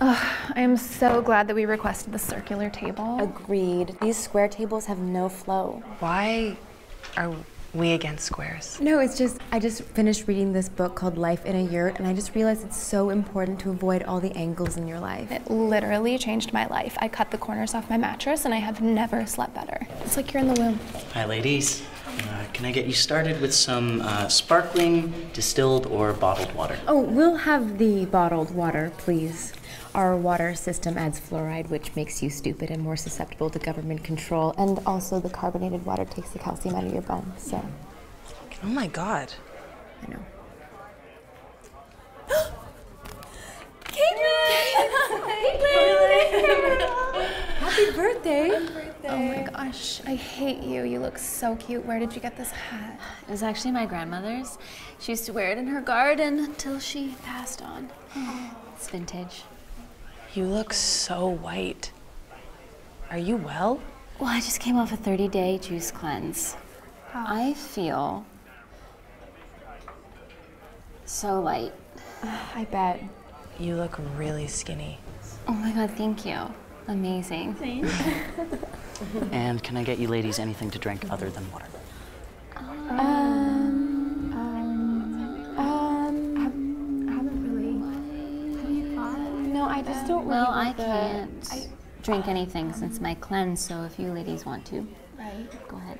Ugh, I am so glad that we requested the circular table. Agreed. These square tables have no flow. Why are we against squares? No, it's just, I just finished reading this book called Life in a Yurt, and I just realized it's so important to avoid all the angles in your life. It literally changed my life. I cut the corners off my mattress and I have never slept better. It's like you're in the womb. Hi, ladies. Uh, can I get you started with some uh, sparkling, distilled, or bottled water? Oh, we'll have the bottled water, please. Our water system adds fluoride, which makes you stupid and more susceptible to government control. And also, the carbonated water takes the calcium out of your bones, so. Oh my god. I know. Happy birthday! Oh my gosh, I hate you. You look so cute. Where did you get this hat? It was actually my grandmother's. She used to wear it in her garden until she passed on. It's vintage. You look so white. Are you well? Well, I just came off a 30 day juice cleanse. Oh. I feel so light. I bet. You look really skinny. Oh my god, thank you. Amazing. And can I get you ladies anything to drink other than water? No, I just don't really Well, I the- can't drink anything since my cleanse, so if you ladies want to, Right. go ahead.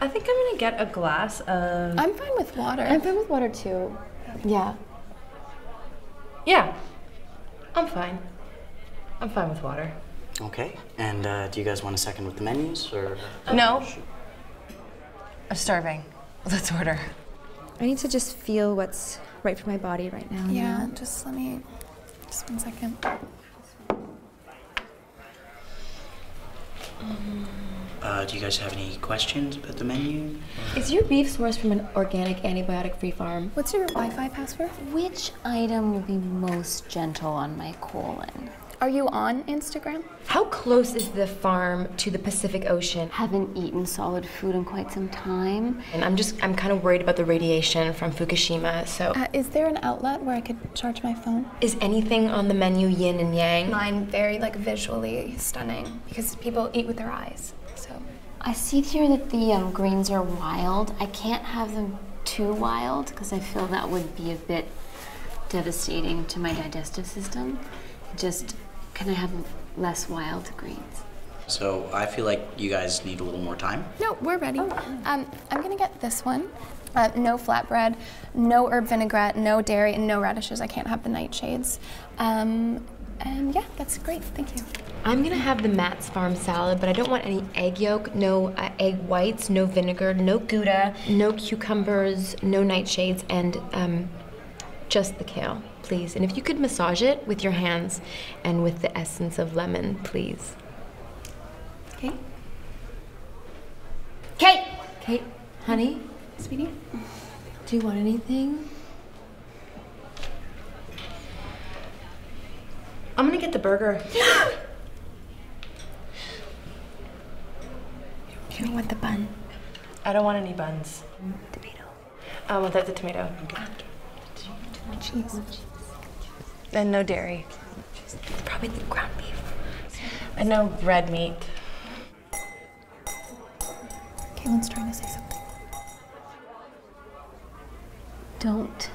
I think I'm gonna get a glass of. I'm fine with water. I'm fine with water too. Yeah. Yeah, I'm fine. I'm fine with water. Okay. And uh, do you guys want a second with the menus, or? No. I'm starving. Let's order. I need to just feel what's right for my body right now. yeah, know? just let me. Just one second. Uh, do you guys have any questions about the menu? Is your beef sourced from an organic, antibiotic-free farm? What's your Wi Fi password? Which item will be most gentle on my colon? Are you on Instagram? How close is the farm to the Pacific Ocean? Haven't eaten solid food in quite some time. And I'm just, I'm kind of worried about the radiation from Fukushima. So, Uh, is there an outlet where I could charge my phone? is anything on the menu yin and yang? Mine very like visually stunning because people eat with their eyes. So I see here that the um, greens are wild. I can't have them too wild because I feel that would be a bit devastating to my digestive system. Just, can I have less wild greens? So I feel like you guys need a little more time. no, we're ready. Um, I'm gonna get this one. Uh, no flatbread, no herb vinaigrette, no dairy, and no radishes. I can't have the nightshades. Um, and yeah, that's great. Thank you. I'm gonna have the Matt's Farm salad, but I don't want any egg yolk, no uh, egg whites, no vinegar, no Gouda, no cucumbers, no nightshades, and um, just the kale, please. And if you could massage it with your hands and with the essence of lemon, please. Okay. Kate! Kate, honey, Sweetie. do you want anything? I'm gonna get the burger. You don't want the bun. I don't want any buns. Tomato. I want that the tomato. Cheese. And no dairy. Probably the ground beef. And no red meat. Caitlin's trying to say something. Don't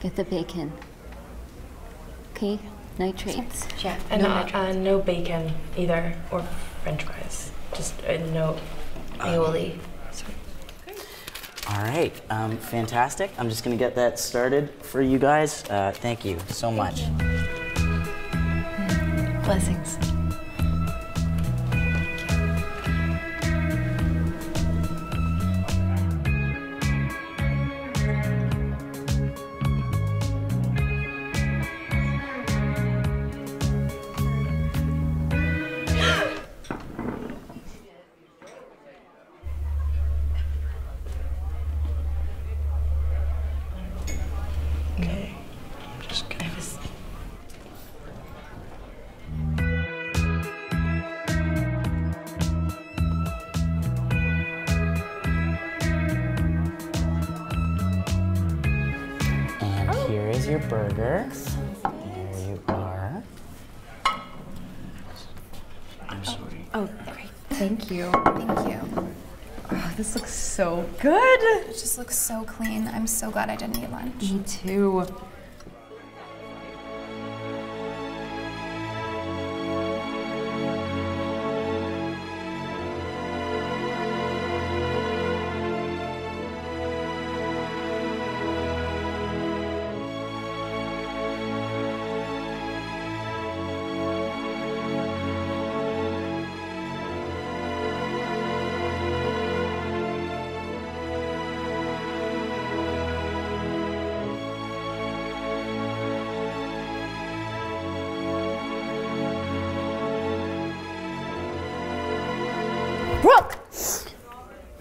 get the bacon. Okay? Nitrates. Yeah, And no uh, nitrates. uh, no bacon either, or French fries. Just uh, no aioli. All right. Um, fantastic. I'm just gonna get that started for you guys. Uh, thank you so much. Blessings. Oh. here is your burger. There you are. I'm sorry. Oh, great. Thank you. Thank you. Oh, this looks so good. It just looks so clean. I'm so glad I didn't eat lunch. Me too.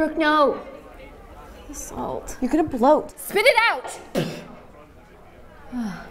Brooke, no. The salt. You're gonna bloat. Spit it out!